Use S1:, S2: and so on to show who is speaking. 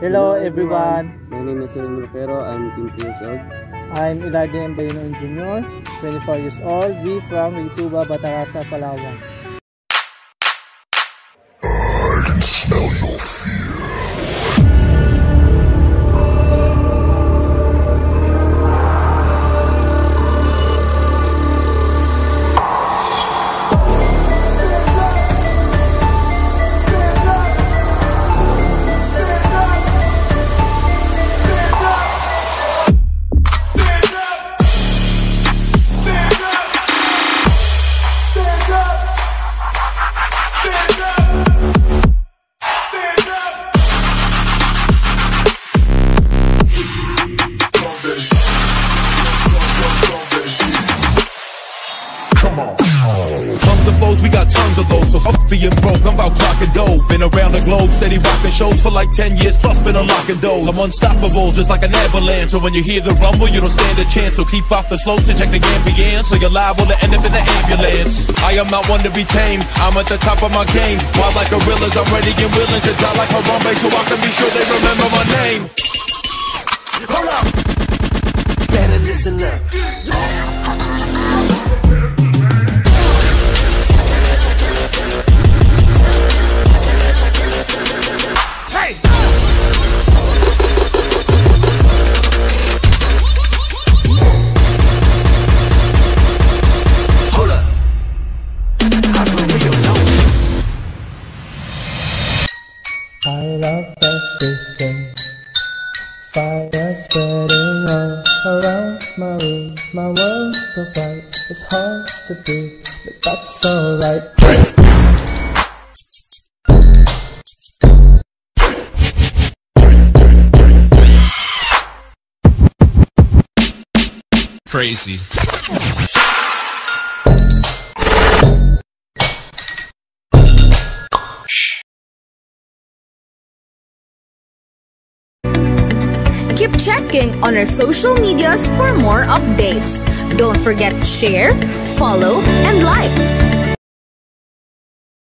S1: Hello everyone.
S2: My name is Salim Rupero. I'm 20 years old.
S1: I'm Elijah Embayunon Jr., 24 years old. We from Ituba, Bataraza, Palawan.
S3: I can smell your
S4: Foes, we got tons of those. So fuck being broke, I'm about clocking dough. Been around the globe, steady rocking shows for like 10 years, plus been unlocking doors. I'm unstoppable, just like an avalanche. So when you hear the rumble, you don't stand a chance. So keep off the slopes and check the ambience. So you're liable to end up in the ambulance. I am not one to be tamed, I'm at the top of my game. Wild like gorillas, I'm ready and willing to die like Harambe, so I can be sure they remember my name. Hold up! Better listen up.
S1: I love everything. Fire spreading all around my room. My world's so bright, it's hard to breathe, but that's alright.
S4: Crazy.
S5: Keep checking on our social medias for more updates. Don't forget to share, follow, and like.